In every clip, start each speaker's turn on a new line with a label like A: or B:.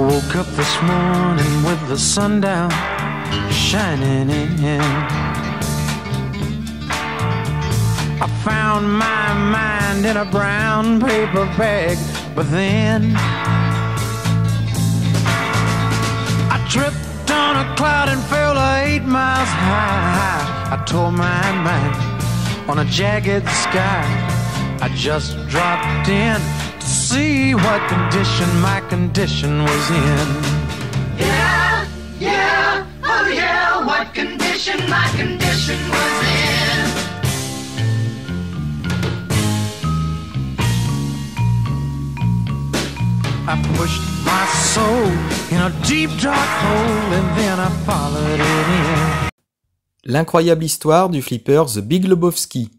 A: Woke up this morning with the sun down shining in. I found my mind in a brown paper bag, but then I tripped on a cloud and fell eight miles high. I tore my mind on a jagged sky. I just dropped in see what condition my condition was in.
B: Yeah, yeah, oh yeah, what condition my condition was in.
A: I pushed my soul in a deep dark hole and then I followed it in.
C: L'incroyable histoire du flipper The Big Lebowski.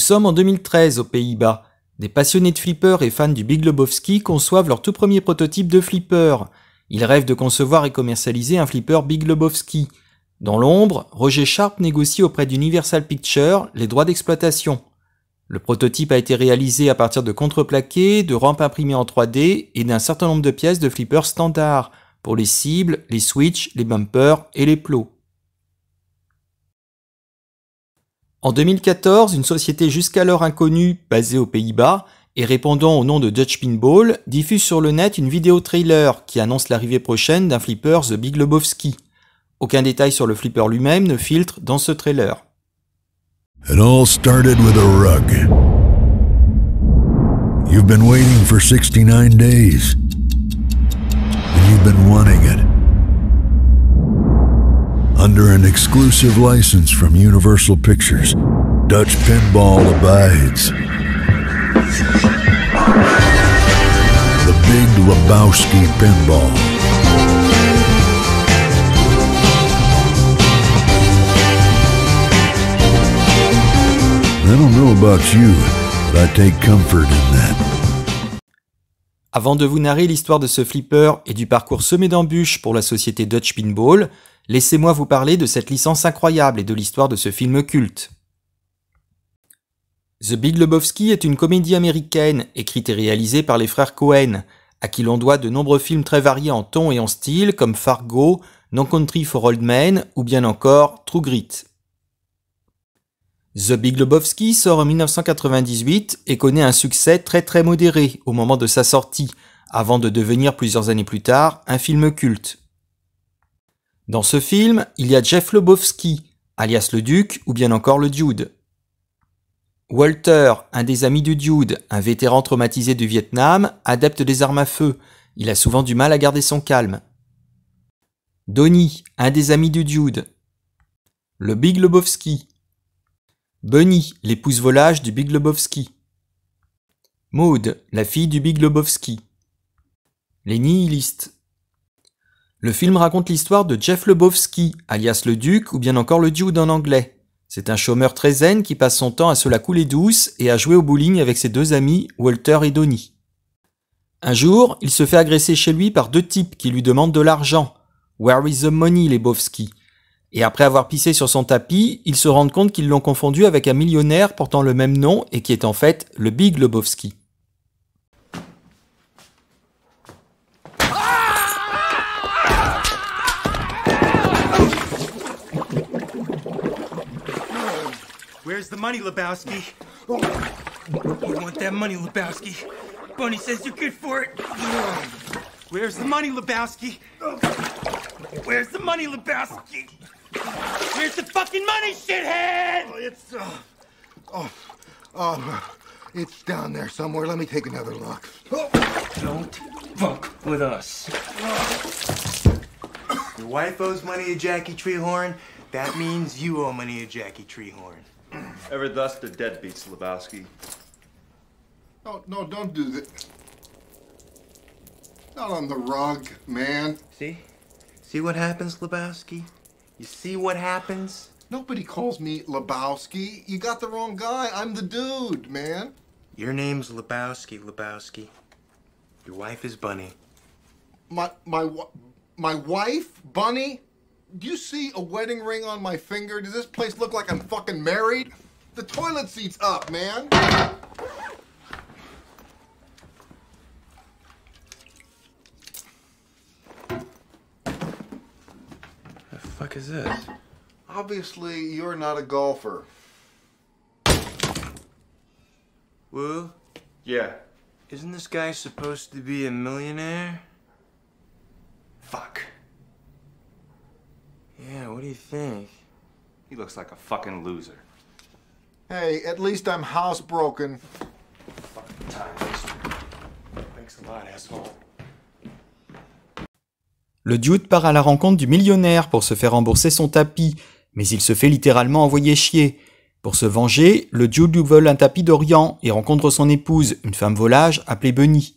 C: Sommes en 2013 aux Pays-Bas. Des passionnés de flipper et fans du Big Lebowski conçoivent leur tout premier prototype de flipper. Ils rêvent de concevoir et commercialiser un flipper Big Lebowski. Dans l'ombre, Roger Sharp négocie auprès d'Universal Pictures les droits d'exploitation. Le prototype a été réalisé à partir de contreplaqués, de rampes imprimées en 3D et d'un certain nombre de pièces de flipper standard pour les cibles, les switches, les bumpers et les plots. En 2014, une société jusqu'alors inconnue, basée aux Pays-Bas, et répondant au nom de Dutch Pinball, diffuse sur le net une vidéo trailer qui annonce l'arrivée prochaine d'un flipper The Big Lebowski. Aucun détail sur le flipper lui-même ne filtre dans ce trailer.
D: It all started with a rug. You've been waiting for 69 days. And you've been wanting it. Under an exclusive license from Universal Pictures, Dutch Pinball abides. The Big Lebowski Pinball. I don't know about you, but I take comfort in that.
C: Avant de vous narrer l'histoire de ce flipper et du parcours semé d'embûches pour la société Dutch Pinball, laissez-moi vous parler de cette licence incroyable et de l'histoire de ce film culte. The Big Lebowski est une comédie américaine écrite et réalisée par les frères Cohen, à qui l'on doit de nombreux films très variés en ton et en style comme Fargo, No Country for Old Men ou bien encore True Grit. The Big Lebowski sort en 1998 et connaît un succès très très modéré au moment de sa sortie, avant de devenir plusieurs années plus tard un film culte. Dans ce film, il y a Jeff Lebowski, alias le Duc ou bien encore le Dude. Walter, un des amis du Dude, un vétéran traumatisé du Vietnam, adepte des armes à feu, il a souvent du mal à garder son calme. Donnie, un des amis du Dude. Le Big Lebowski, Bunny, l'épouse volage du Big Lebowski. Maud, la fille du Big Lebowski. Les nihilistes. Le film raconte l'histoire de Jeff Lebowski, alias le Duc ou bien encore le Dude en anglais. C'est un chômeur très zen qui passe son temps à se la couler douce et à jouer au bowling avec ses deux amis, Walter et Donnie. Un jour, il se fait agresser chez lui par deux types qui lui demandent de l'argent. Where is the money, Lebowski? Et après avoir pissé sur son tapis, ils se rendent compte qu'ils l'ont confondu avec un millionnaire portant le même nom et qui est en fait le Big Lebowski.
E: Where's the money, Lebowski? You want that money, Lebowski? Bunny says you're good for it. Where's the money, Lebowski? Where's the money, Lebowski? Where's the fucking money, shithead?
F: It's, uh, oh, oh, it's down there somewhere. Let me take another look.
E: Don't fuck with us.
G: Your wife owes money to Jackie Treehorn. That means you owe money to Jackie Treehorn.
H: Ever thus the deadbeats, Lebowski.
F: No, no, don't do that. Not on the rug, man.
G: See? See what happens, Lebowski? You see what happens?
F: Nobody calls me Lebowski. You got the wrong guy. I'm the dude, man.
G: Your name's Lebowski, Lebowski. Your wife is Bunny.
F: My my wa- my wife, Bunny. Do you see a wedding ring on my finger? Does this place look like I'm fucking married? The toilet seat's up, man.
G: The fuck is this?
F: Obviously, you're not a golfer.
G: Woo?
F: Yeah.
G: Isn't this guy supposed to be a millionaire?
H: Fuck.
G: Yeah, what do you think?
H: He looks like a fucking loser.
F: Hey, at least I'm housebroken.
H: Fucking time waster. Thanks a lot, asshole.
C: Le dude part à la rencontre du millionnaire pour se faire rembourser son tapis, mais il se fait littéralement envoyer chier. Pour se venger, le dude lui vole un tapis d'Orient et rencontre son épouse, une femme volage appelée Bunny.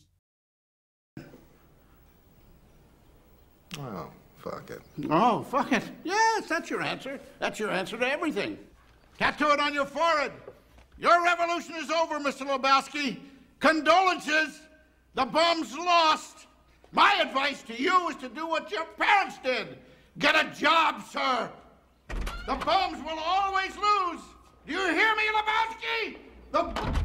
F: Oh, fuck it.
I: Oh, fuck it. Yes, that's your answer. That's your answer to everything. Tattoo it on your forehead. Your revolution is over, Mr. Lebowski. Condolences. The bomb's lost. My advice to you is to do what your parents did. Get a job, sir. The bombs will always lose. Do you hear me, Lebowski? The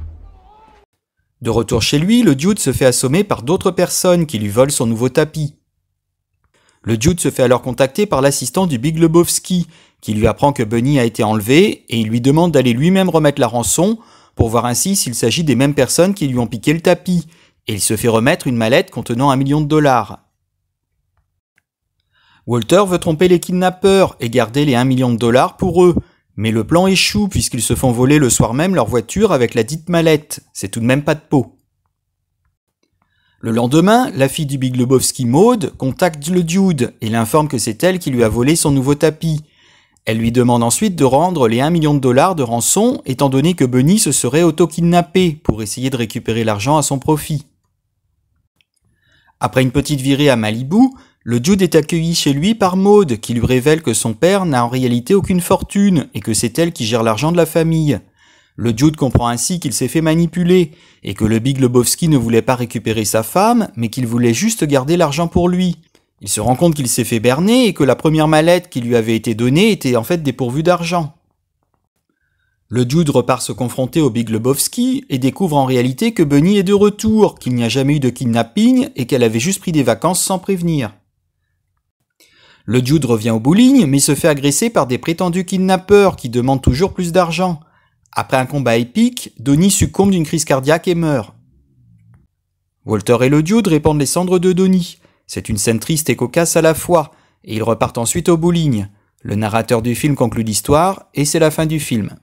C: De retour chez lui, le dude se fait assommer par d'autres personnes qui lui volent son nouveau tapis. Le dude se fait alors contacter par l'assistant du Big Lebowski, qui lui apprend que Bunny a été enlevé et il lui demande d'aller lui-même remettre la rançon pour voir ainsi s'il s'agit des mêmes personnes qui lui ont piqué le tapis, et il se fait remettre une mallette contenant un million de dollars. Walter veut tromper les kidnappeurs et garder les 1 million de dollars pour eux, mais le plan échoue puisqu'ils se font voler le soir même leur voiture avec la dite mallette. C'est tout de même pas de peau. Le lendemain, la fille du Big Lebowski, Maud, contacte le dude et l'informe que c'est elle qui lui a volé son nouveau tapis. Elle lui demande ensuite de rendre les 1 million de dollars de rançon étant donné que Bunny se serait auto-kidnappé pour essayer de récupérer l'argent à son profit. Après une petite virée à Malibu, le dude est accueilli chez lui par Maud qui lui révèle que son père n'a en réalité aucune fortune et que c'est elle qui gère l'argent de la famille. Le dude comprend ainsi qu'il s'est fait manipuler et que le Big Lebowski ne voulait pas récupérer sa femme mais qu'il voulait juste garder l'argent pour lui. Il se rend compte qu'il s'est fait berner et que la première mallette qui lui avait été donnée était en fait dépourvue d'argent. Le dude repart se confronter au Big Lebowski et découvre en réalité que Bunny est de retour, qu'il n'y a jamais eu de kidnapping et qu'elle avait juste pris des vacances sans prévenir. Le dude revient au bowling mais se fait agresser par des prétendus kidnappeurs qui demandent toujours plus d'argent. Après un combat épique, Donnie succombe d'une crise cardiaque et meurt. Walter et le dude répandent les cendres de Donnie. C'est une scène triste et cocasse à la fois, et ils repartent ensuite au bowling. Le narrateur du film conclut l'histoire, et c'est la fin du film.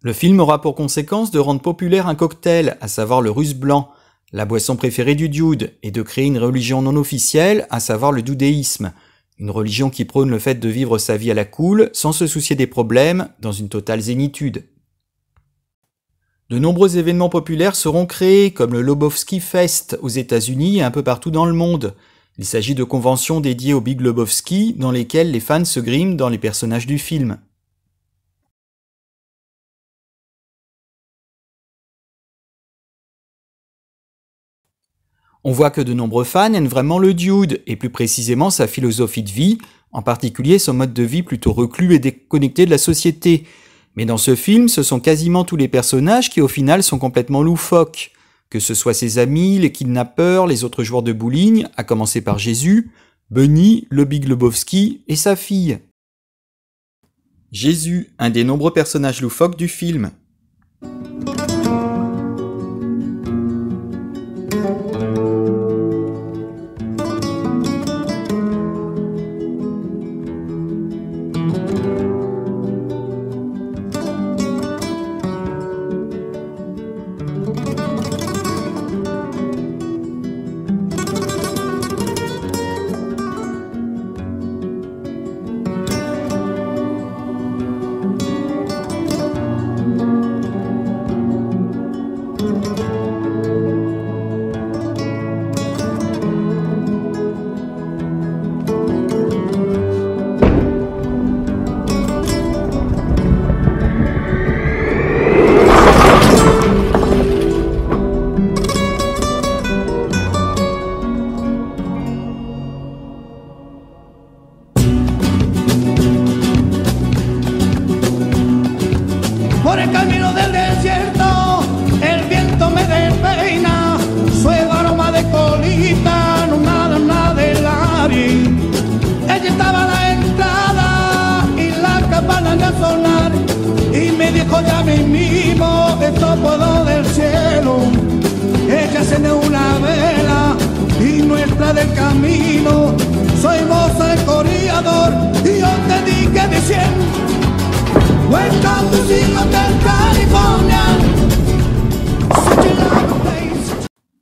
C: Le film aura pour conséquence de rendre populaire un cocktail, à savoir le russe blanc, la boisson préférée du dude, et de créer une religion non officielle, à savoir le doudéisme, une religion qui prône le fait de vivre sa vie à la cool, sans se soucier des problèmes, dans une totale zénitude. De nombreux événements populaires seront créés, comme le Lobovsky Fest aux États-Unis et un peu partout dans le monde. Il s'agit de conventions dédiées au Big Lebowski, dans lesquelles les fans se griment dans les personnages du film. On voit que de nombreux fans aiment vraiment le dude, et plus précisément sa philosophie de vie, en particulier son mode de vie plutôt reclus et déconnecté de la société. Mais dans ce film, ce sont quasiment tous les personnages qui au final sont complètement loufoques. Que ce soit ses amis, les kidnappeurs, les autres joueurs de bowling, à commencer par Jésus, Bunny, le Big Lebowski et sa fille. Jésus, un des nombreux personnages loufoques du film.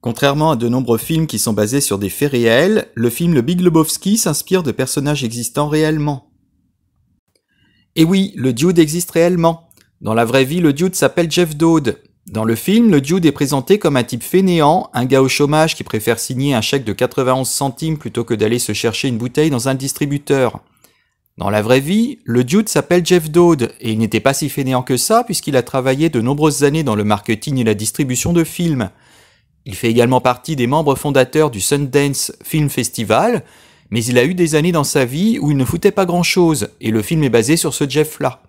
C: Contrairement à de nombreux films qui sont basés sur des faits réels, le film Le Big Lebowski s'inspire de personnages existants réellement. Et oui, le Dude existe réellement. Dans la vraie vie, le Dude s'appelle Jeff Dode. Dans le film, le Dude est présenté comme un type fainéant, un gars au chômage qui préfère signer un chèque de 91 centimes plutôt que d'aller se chercher une bouteille dans un distributeur. Dans la vraie vie, le Dude s'appelle Jeff Dode, et il n'était pas si fainéant que ça puisqu'il a travaillé de nombreuses années dans le marketing et la distribution de films. Il fait également partie des membres fondateurs du Sundance Film Festival, mais il a eu des années dans sa vie où il ne foutait pas grand-chose, et le film est basé sur ce Jeff-là.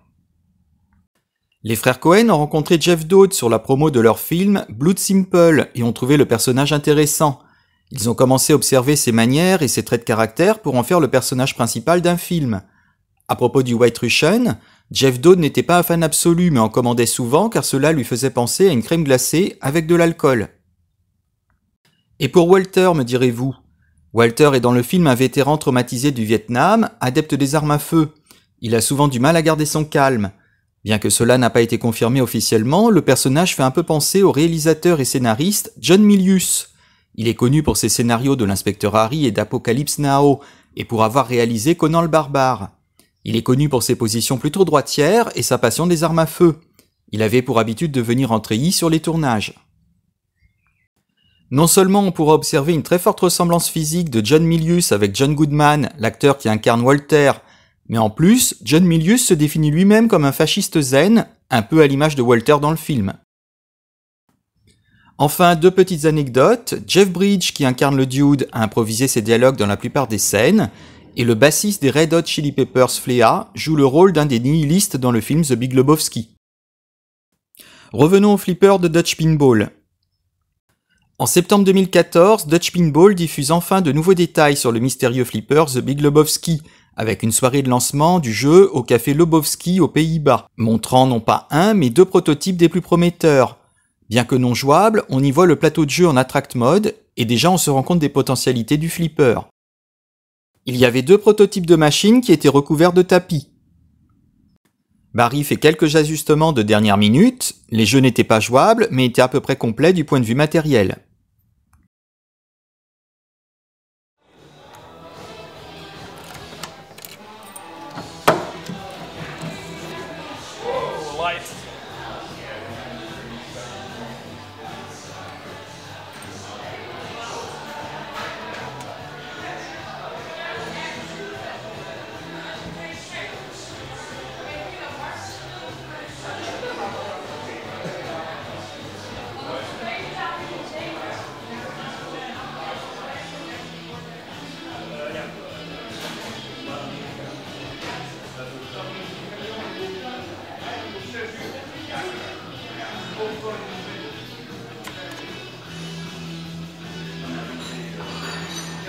C: Les frères Cohen ont rencontré Jeff Dode sur la promo de leur film Blood Simple et ont trouvé le personnage intéressant. Ils ont commencé à observer ses manières et ses traits de caractère pour en faire le personnage principal d'un film. À propos du White Russian, Jeff Dode n'était pas un fan absolu mais en commandait souvent car cela lui faisait penser à une crème glacée avec de l'alcool. Et pour Walter, me direz-vous? Walter est dans le film un vétéran traumatisé du Vietnam, adepte des armes à feu. Il a souvent du mal à garder son calme. Bien que cela n'a pas été confirmé officiellement, le personnage fait un peu penser au réalisateur et scénariste John Milius. Il est connu pour ses scénarios de l'inspecteur Harry et d'Apocalypse Now, et pour avoir réalisé Conan le barbare. Il est connu pour ses positions plutôt droitières et sa passion des armes à feu. Il avait pour habitude de venir en treillis sur les tournages. Non seulement on pourra observer une très forte ressemblance physique de John Milius avec John Goodman, l'acteur qui incarne Walter, mais en plus, John Milius se définit lui-même comme un fasciste zen, un peu à l'image de Walter dans le film. Enfin, deux petites anecdotes. Jeff Bridge, qui incarne le dude, a improvisé ses dialogues dans la plupart des scènes, et le bassiste des Red Hot Chili Peppers, Flea, joue le rôle d'un des nihilistes dans le film The Big Lebowski. Revenons au flipper de Dutch Pinball. En septembre 2014, Dutch Pinball diffuse enfin de nouveaux détails sur le mystérieux flipper The Big Lebowski, avec une soirée de lancement du jeu au café Lobowski aux Pays-Bas, montrant non pas un mais deux prototypes des plus prometteurs. Bien que non jouable, on y voit le plateau de jeu en attract mode, et déjà on se rend compte des potentialités du flipper. Il y avait deux prototypes de machines qui étaient recouverts de tapis. Barry fait quelques ajustements de dernière minute, les jeux n'étaient pas jouables mais étaient à peu près complets du point de vue matériel.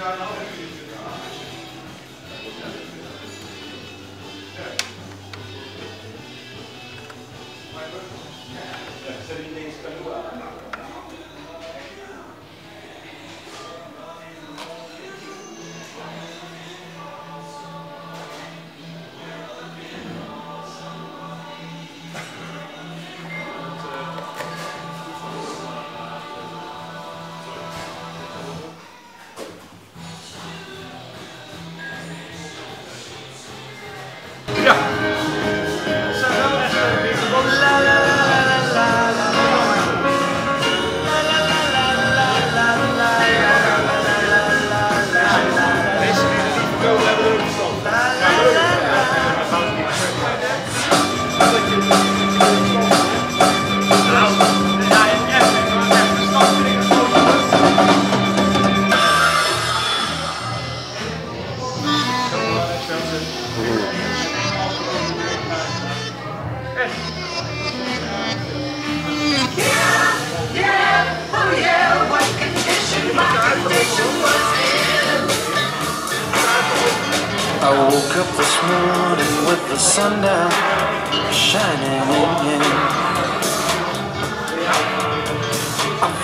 A: John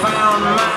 A: found my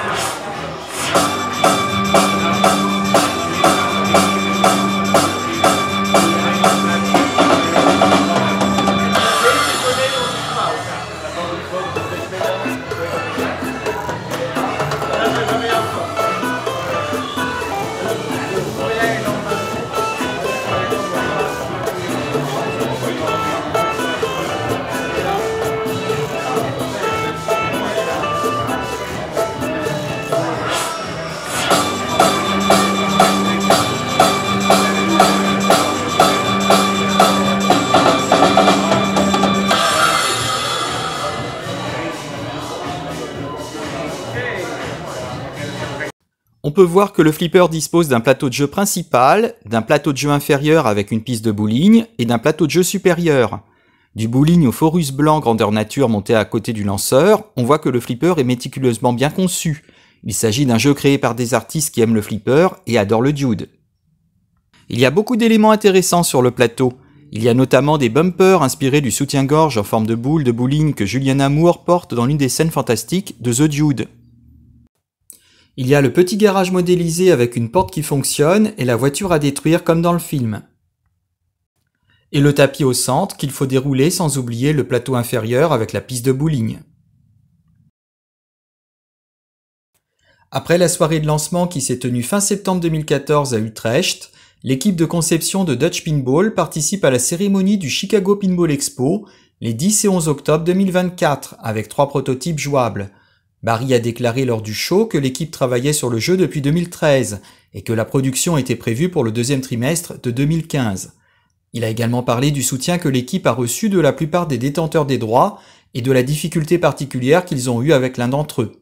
C: peut voir que le flipper dispose d'un plateau de jeu principal, d'un plateau de jeu inférieur avec une piste de bowling et d'un plateau de jeu supérieur. Du bowling au forus blanc grandeur nature monté à côté du lanceur, on voit que le flipper est méticuleusement bien conçu. Il s'agit d'un jeu créé par des artistes qui aiment le flipper et adorent le dude. Il y a beaucoup d'éléments intéressants sur le plateau. Il y a notamment des bumpers inspirés du soutien-gorge en forme de boule de bowling que Juliana Moore porte dans l'une des scènes fantastiques de The Dude. Il y a le petit garage modélisé avec une porte qui fonctionne et la voiture à détruire comme dans le film. Et le tapis au centre qu'il faut dérouler sans oublier le plateau inférieur avec la piste de bowling. Après la soirée de lancement qui s'est tenue fin septembre 2014 à Utrecht, l'équipe de conception de Dutch Pinball participe à la cérémonie du Chicago Pinball Expo les 10 et 11 octobre 2024 avec trois prototypes jouables. Barry a déclaré lors du show que l'équipe travaillait sur le jeu depuis 2013 et que la production était prévue pour le deuxième trimestre de 2015. Il a également parlé du soutien que l'équipe a reçu de la plupart des détenteurs des droits et de la difficulté particulière qu'ils ont eue avec l'un d'entre eux.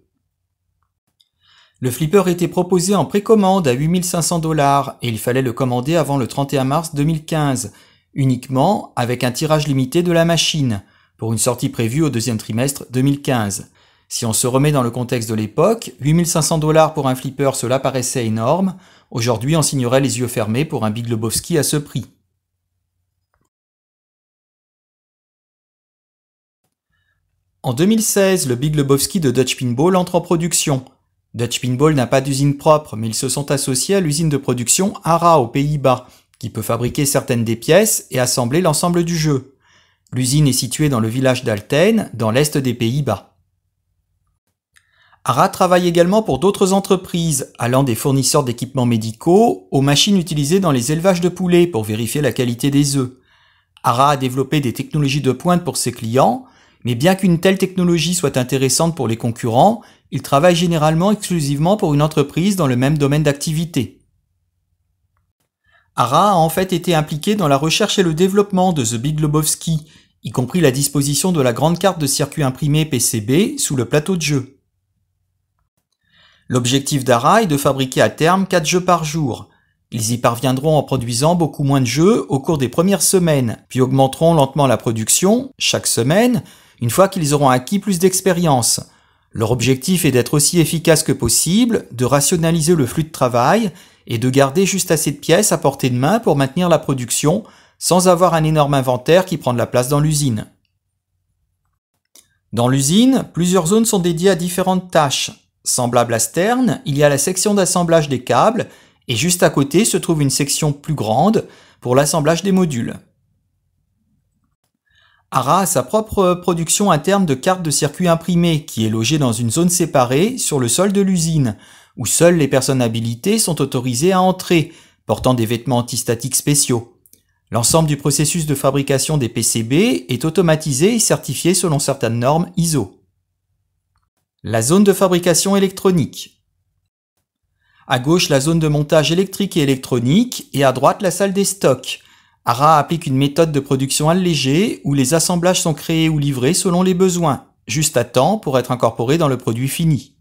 C: Le flipper était proposé en précommande à 8500 dollars et il fallait le commander avant le 31 mars 2015, uniquement avec un tirage limité de la machine, pour une sortie prévue au deuxième trimestre 2015. Si on se remet dans le contexte de l'époque, 8500 dollars pour un flipper cela paraissait énorme, aujourd'hui on signerait les yeux fermés pour un Big Lebowski à ce prix. En 2016, le Big Lebowski de Dutch Pinball entre en production. Dutch Pinball n'a pas d'usine propre, mais ils se sont associés à l'usine de production ARA aux Pays-Bas, qui peut fabriquer certaines des pièces et assembler l'ensemble du jeu. L'usine est située dans le village d'Alten, dans l'est des Pays-Bas. ARA travaille également pour d'autres entreprises, allant des fournisseurs d'équipements médicaux aux machines utilisées dans les élevages de poulets pour vérifier la qualité des œufs. ARA a développé des technologies de pointe pour ses clients, mais bien qu'une telle technologie soit intéressante pour les concurrents, il travaille généralement exclusivement pour une entreprise dans le même domaine d'activité. ARA a en fait été impliqué dans la recherche et le développement de The Big Lebowski, y compris la disposition de la grande carte de circuit imprimé PCB sous le plateau de jeu. L'objectif d'ARA est de fabriquer à terme 4 jeux par jour. Ils y parviendront en produisant beaucoup moins de jeux au cours des premières semaines, puis augmenteront lentement la production, chaque semaine, une fois qu'ils auront acquis plus d'expérience. Leur objectif est d'être aussi efficace que possible, de rationaliser le flux de travail et de garder juste assez de pièces à portée de main pour maintenir la production sans avoir un énorme inventaire qui prend de la place dans l'usine. Dans l'usine, plusieurs zones sont dédiées à différentes tâches. Semblable à Stern, il y a la section d'assemblage des câbles et juste à côté se trouve une section plus grande pour l'assemblage des modules. ARA a sa propre production interne de cartes de circuit imprimées qui est logée dans une zone séparée sur le sol de l'usine, où seules les personnes habilitées sont autorisées à entrer, portant des vêtements antistatiques spéciaux. L'ensemble du processus de fabrication des PCB est automatisé et certifié selon certaines normes ISO. La zone de fabrication électronique. À gauche, la zone de montage électrique et électronique et à droite, la salle des stocks. ARA applique une méthode de production allégée où les assemblages sont créés ou livrés selon les besoins, juste à temps pour être incorporés dans le produit fini.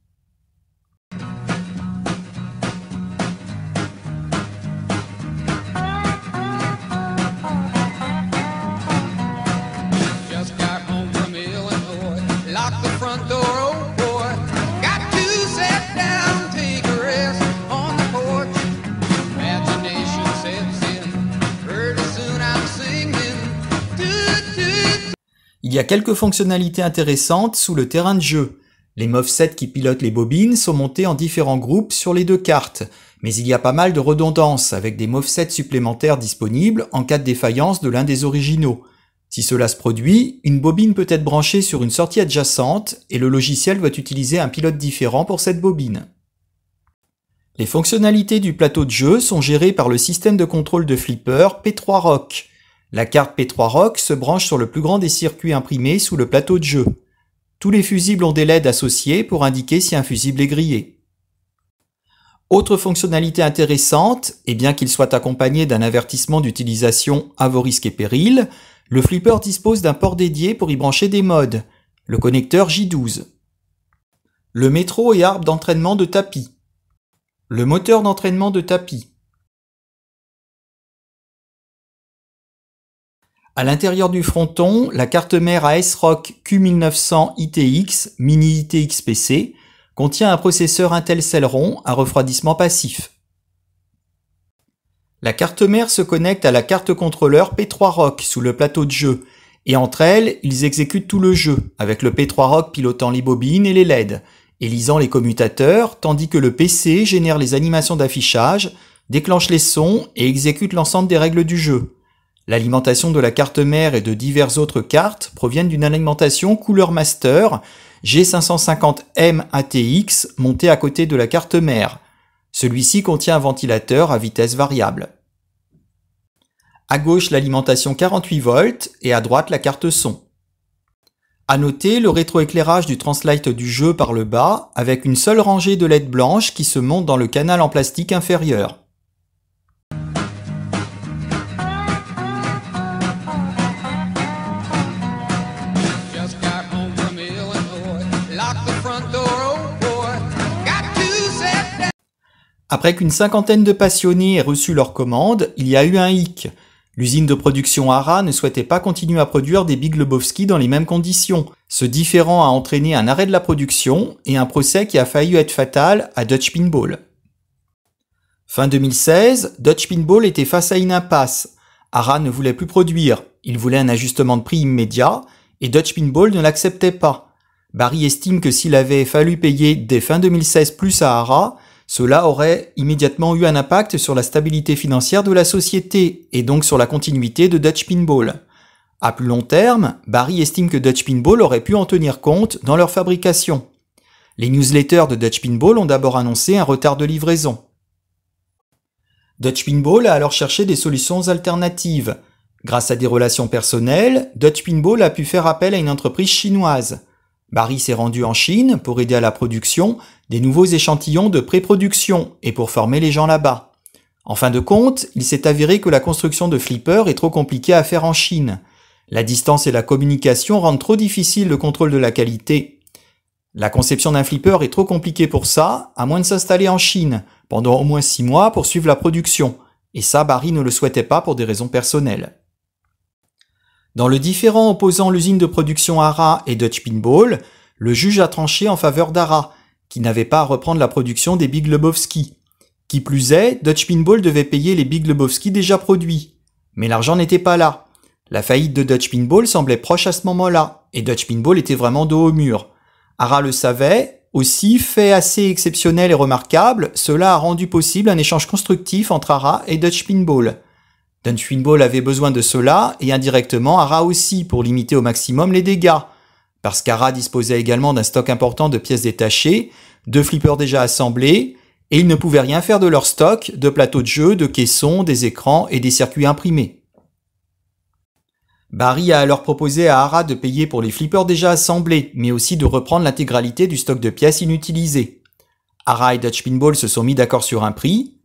C: Il y a quelques fonctionnalités intéressantes sous le terrain de jeu. Les MOVSET qui pilotent les bobines sont montés en différents groupes sur les deux cartes, mais il y a pas mal de redondance avec des MOVSET supplémentaires disponibles en cas de défaillance de l'un des originaux. Si cela se produit, une bobine peut être branchée sur une sortie adjacente et le logiciel doit utiliser un pilote différent pour cette bobine. Les fonctionnalités du plateau de jeu sont gérées par le système de contrôle de flipper P3 Rock. La carte P3 Rock se branche sur le plus grand des circuits imprimés sous le plateau de jeu. Tous les fusibles ont des LED associés pour indiquer si un fusible est grillé. Autre fonctionnalité intéressante, et bien qu'il soit accompagné d'un avertissement d'utilisation à vos risques et périls, le flipper dispose d'un port dédié pour y brancher des modes, le connecteur J12. Le métro et arbre d'entraînement de tapis. Le moteur d'entraînement de tapis. À l'intérieur du fronton, la carte mère ASRock Q1900 ITX Mini ITX PC contient un processeur Intel Celeron à refroidissement passif. La carte mère se connecte à la carte contrôleur P3 Rock sous le plateau de jeu et entre elles, ils exécutent tout le jeu avec le P3 Rock pilotant les bobines et les LED et lisant les commutateurs tandis que le PC génère les animations d'affichage, déclenche les sons et exécute l'ensemble des règles du jeu. L'alimentation de la carte mère et de diverses autres cartes proviennent d'une alimentation Cooler Master G550M ATX montée à côté de la carte mère. Celui-ci contient un ventilateur à vitesse variable. À gauche l'alimentation 48 volts et à droite la carte son. À noter le rétroéclairage du Translite du jeu par le bas avec une seule rangée de LED blanches qui se monte dans le canal en plastique inférieur. Après qu'une cinquantaine de passionnés aient reçu leur commande, il y a eu un hic. L'usine de production Hara ne souhaitait pas continuer à produire des Big Lebowski dans les mêmes conditions. Ce différent a entraîné un arrêt de la production et un procès qui a failli être fatal à Dutch Pinball. Fin 2016, Dutch Pinball était face à une impasse. Hara ne voulait plus produire, il voulait un ajustement de prix immédiat et Dutch Pinball ne l'acceptait pas. Barry estime que s'il avait fallu payer dès fin 2016 plus à Hara, cela aurait immédiatement eu un impact sur la stabilité financière de la société et donc sur la continuité de Dutch Pinball. À plus long terme, Barry estime que Dutch Pinball aurait pu en tenir compte dans leur fabrication. Les newsletters de Dutch Pinball ont d'abord annoncé un retard de livraison. Dutch Pinball a alors cherché des solutions alternatives. Grâce à des relations personnelles, Dutch Pinball a pu faire appel à une entreprise chinoise. Barry s'est rendu en Chine pour aider à la production des nouveaux échantillons de pré-production et pour former les gens là-bas. En fin de compte, il s'est avéré que la construction de flippers est trop compliquée à faire en Chine. La distance et la communication rendent trop difficile le contrôle de la qualité. La conception d'un flipper est trop compliquée pour ça, à moins de s'installer en Chine, pendant au moins six mois pour suivre la production. Et ça, Barry ne le souhaitait pas pour des raisons personnelles. Dans le différend opposant l'usine de production Hara et Dutch Pinball, le juge a tranché en faveur d'Hara, qui n'avait pas à reprendre la production des Big Lebowski. Qui plus est, Dutch Pinball devait payer les Big Lebowski déjà produits. Mais l'argent n'était pas là. La faillite de Dutch Pinball semblait proche à ce moment-là, et Dutch Pinball était vraiment dos au mur. Hara le savait, aussi fait assez exceptionnel et remarquable, cela a rendu possible un échange constructif entre Hara et Dutch Pinball. Dutch Pinball avait besoin de cela, et indirectement Hara aussi, pour limiter au maximum les dégâts. Parce qu'Hara disposait également d'un stock important de pièces détachées, de flippers déjà assemblés, et ils ne pouvaient rien faire de leur stock de plateaux de jeu, de caissons, des écrans et des circuits imprimés. Barry a alors proposé à Hara de payer pour les flippers déjà assemblés, mais aussi de reprendre l'intégralité du stock de pièces inutilisées. Hara et Dutch Pinball se sont mis d'accord sur un prix.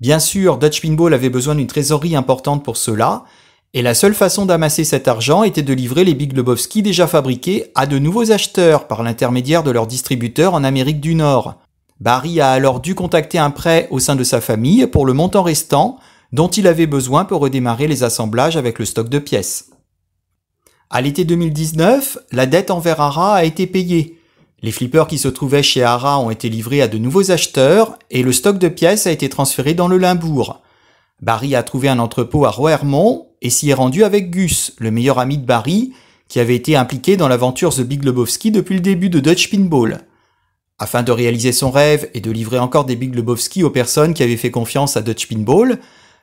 C: Bien sûr, Dutch Pinball avait besoin d'une trésorerie importante pour cela, et la seule façon d'amasser cet argent était de livrer les Big Lebowski déjà fabriqués à de nouveaux acheteurs par l'intermédiaire de leurs distributeurs en Amérique du Nord. Barry a alors dû contacter un prêt au sein de sa famille pour le montant restant dont il avait besoin pour redémarrer les assemblages avec le stock de pièces. À l'été 2019, la dette envers Hara a été payée. Les flippers qui se trouvaient chez Hara ont été livrés à de nouveaux acheteurs et le stock de pièces a été transféré dans le Limbourg. Barry a trouvé un entrepôt à Roermont et s'y est rendu avec Gus, le meilleur ami de Barry, qui avait été impliqué dans l'aventure The Big Lebowski depuis le début de Dutch Pinball. Afin de réaliser son rêve et de livrer encore des Big Lebowski aux personnes qui avaient fait confiance à Dutch Pinball,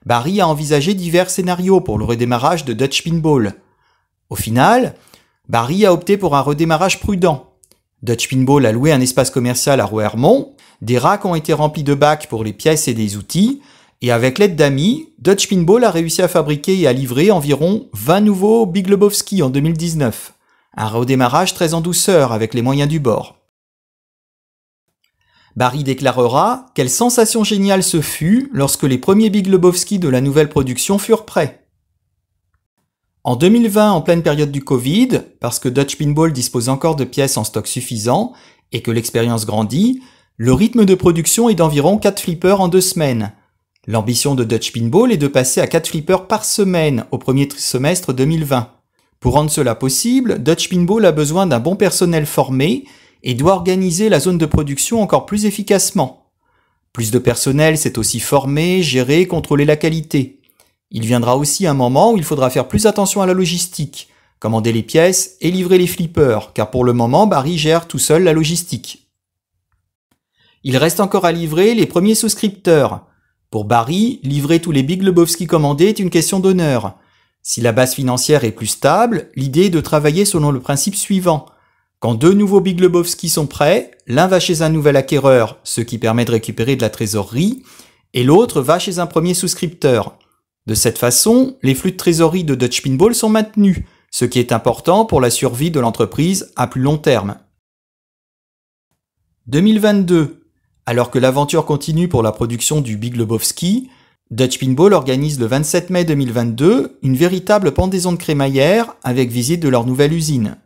C: Barry a envisagé divers scénarios pour le redémarrage de Dutch Pinball. Au final, Barry a opté pour un redémarrage prudent. Dutch Pinball a loué un espace commercial à Roermond, des racks ont été remplis de bacs pour les pièces et des outils, et avec l'aide d'amis, Dutch Pinball a réussi à fabriquer et à livrer environ 20 nouveaux Big Lebowski en 2019. Un redémarrage très en douceur avec les moyens du bord. Barry déclarera Quelle sensation géniale ce fut lorsque les premiers Big Lebowski de la nouvelle production furent prêts. En 2020, en pleine période du Covid, parce que Dutch Pinball dispose encore de pièces en stock suffisant et que l'expérience grandit, le rythme de production est d'environ 4 flippers en deux semaines. L'ambition de Dutch Pinball est de passer à 4 flippers par semaine au premier semestre 2020. Pour rendre cela possible, Dutch Pinball a besoin d'un bon personnel formé et doit organiser la zone de production encore plus efficacement. Plus de personnel, c'est aussi former, gérer, contrôler la qualité. Il viendra aussi un moment où il faudra faire plus attention à la logistique, commander les pièces et livrer les flippers, car pour le moment Barry gère tout seul la logistique. Il reste encore à livrer les premiers souscripteurs. Pour Barry, livrer tous les Big Lebowski commandés est une question d'honneur. Si la base financière est plus stable, l'idée est de travailler selon le principe suivant. Quand deux nouveaux Big Lebowski sont prêts, l'un va chez un nouvel acquéreur, ce qui permet de récupérer de la trésorerie, et l'autre va chez un premier souscripteur. De cette façon, les flux de trésorerie de Dutch Pinball sont maintenus, ce qui est important pour la survie de l'entreprise à plus long terme. 2022. Alors que l'aventure continue pour la production du Big Lebowski, Dutch Pinball organise le 27 mai 2022 une véritable pendaison de crémaillère avec visite de leur nouvelle usine.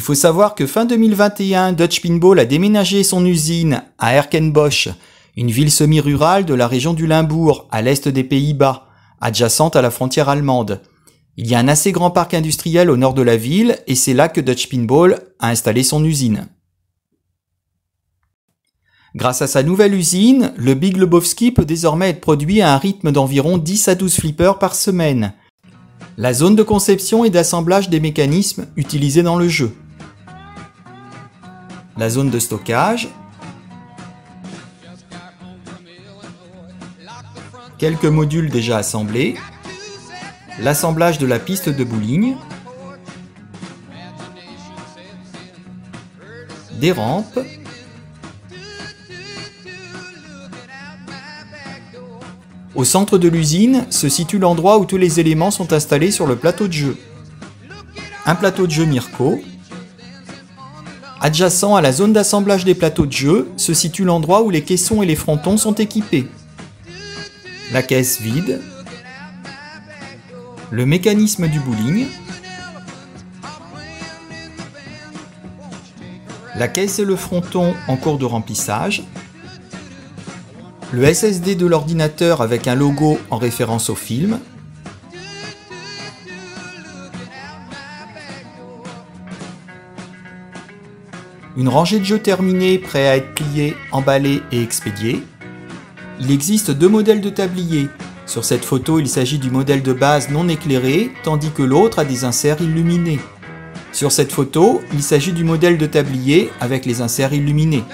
C: Il faut savoir que fin 2021, Dutch Pinball a déménagé son usine à Erkenbosch, une ville semi-rurale de la région du Limbourg, à l'est des Pays-Bas, adjacente à la frontière allemande. Il y a un assez grand parc industriel au nord de la ville et c'est là que Dutch Pinball a installé son usine. Grâce à sa nouvelle usine, le Big Lebowski peut désormais être produit à un rythme d'environ 10 à 12 flippers par semaine. La zone de conception et d'assemblage des mécanismes utilisés dans le jeu. La zone de stockage. Quelques modules déjà assemblés. L'assemblage de la piste de bowling. Des rampes. Au centre de l'usine se situe l'endroit où tous les éléments sont installés sur le plateau de jeu. Un plateau de jeu Mirko. Adjacent à la zone d'assemblage des plateaux de jeu se situe l'endroit où les caissons et les frontons sont équipés. La caisse vide. Le mécanisme du bowling. La caisse et le fronton en cours de remplissage le SSD de l'ordinateur avec un logo en référence au film, une rangée de jeux terminés prêts à être pliés, emballés et expédiés. Il existe deux modèles de tablier. Sur cette photo, il s'agit du modèle de base non éclairé, tandis que l'autre a des inserts illuminés. Sur cette photo, il s'agit du modèle de tablier avec les inserts illuminés.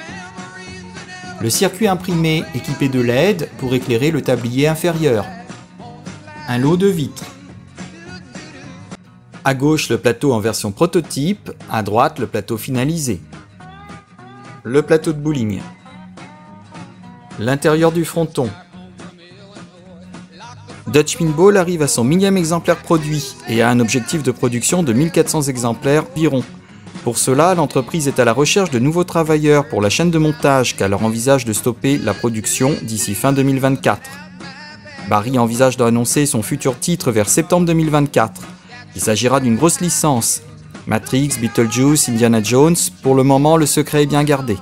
C: Le circuit imprimé équipé de LED pour éclairer le tablier inférieur. Un lot de vitres. À gauche le plateau en version prototype, à droite le plateau finalisé. Le plateau de bowling. L'intérieur du fronton. Dutch Pinball arrive à son millième exemplaire produit et a un objectif de production de 1400 exemplaires environ. Pour cela, l'entreprise est à la recherche de nouveaux travailleurs pour la chaîne de montage car elle envisage de stopper la production d'ici fin 2024. Barry envisage d'annoncer son futur titre vers septembre 2024. Il s'agira d'une grosse licence. Matrix, Beetlejuice, Indiana Jones, pour le moment le secret est bien gardé.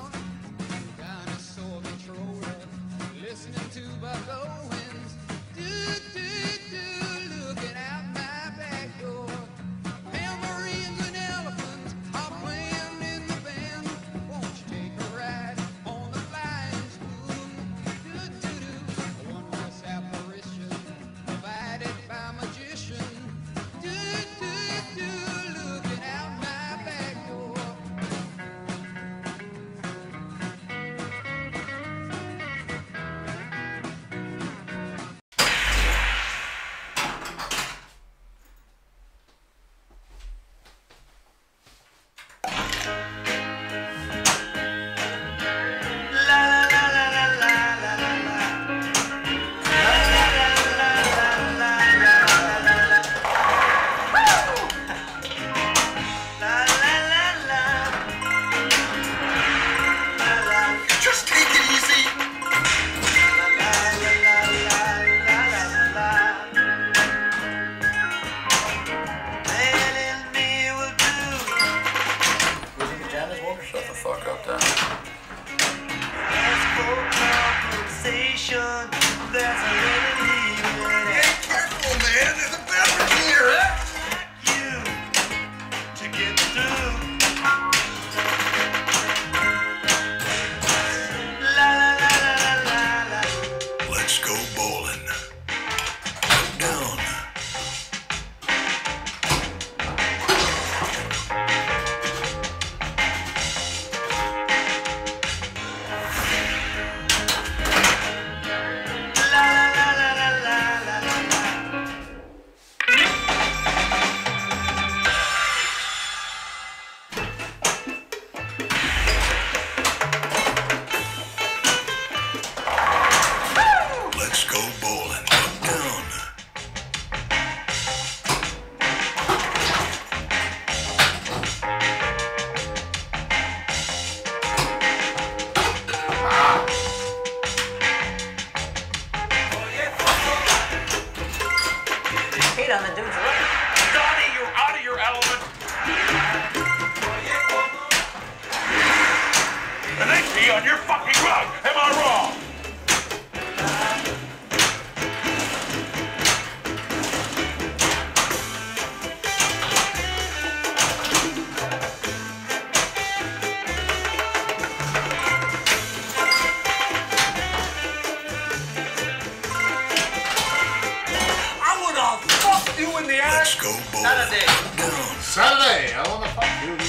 D: Go. Saturday.
F: Saturday. I
J: want to
K: fuck you.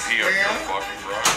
F: Presidents,
J: They pee on your
F: man.
J: fucking rock.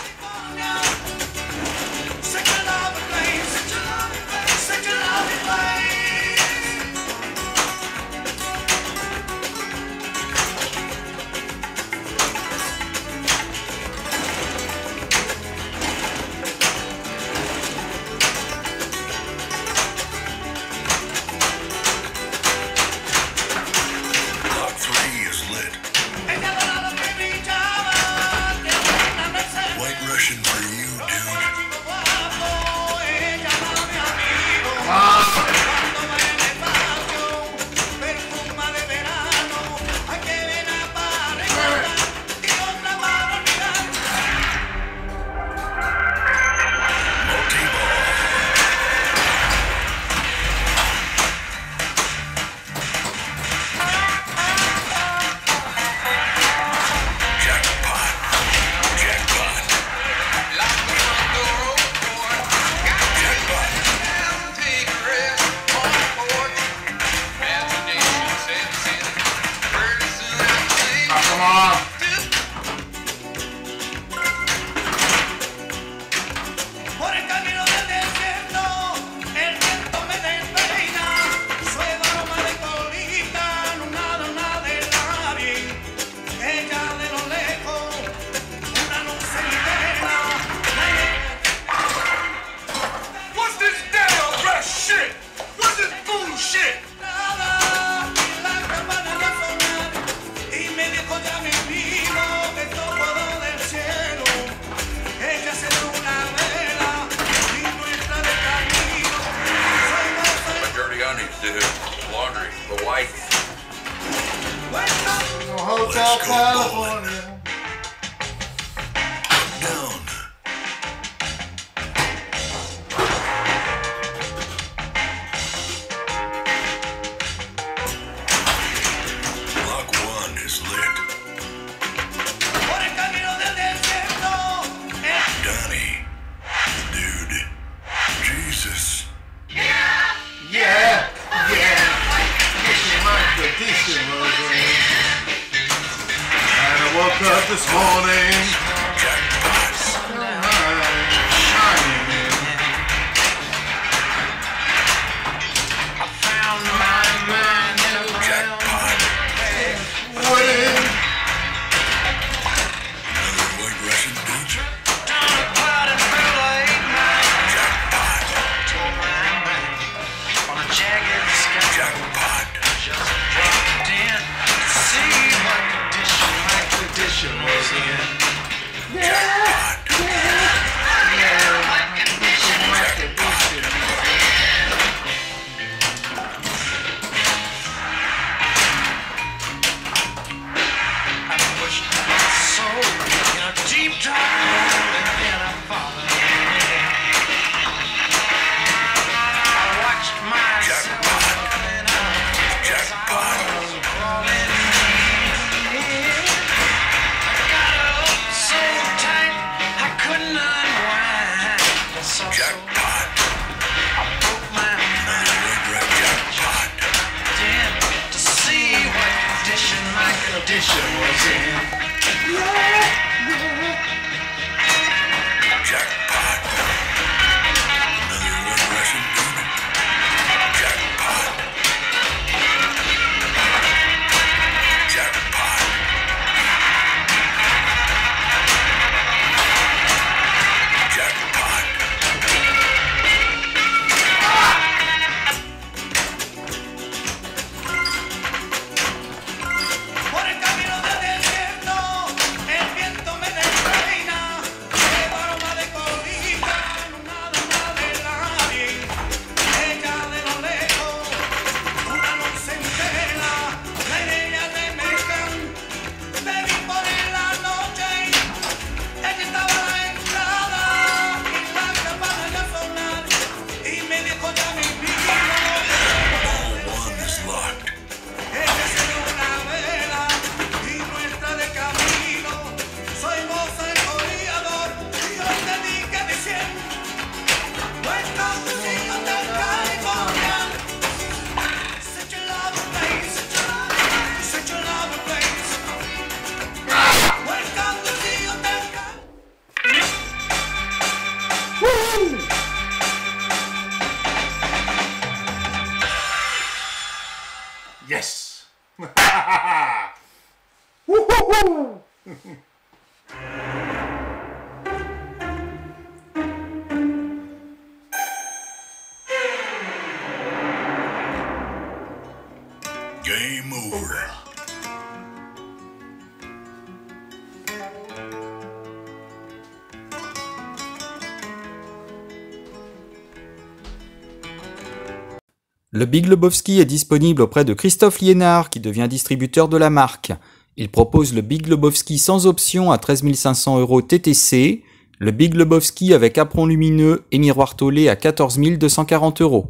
C: Le Big Lebowski est disponible auprès de Christophe Liénard qui devient distributeur de la marque. Il propose le Big Lebowski sans option à 13 500 euros TTC, le Big Lebowski avec apron lumineux et miroir tollé à 14 240 euros.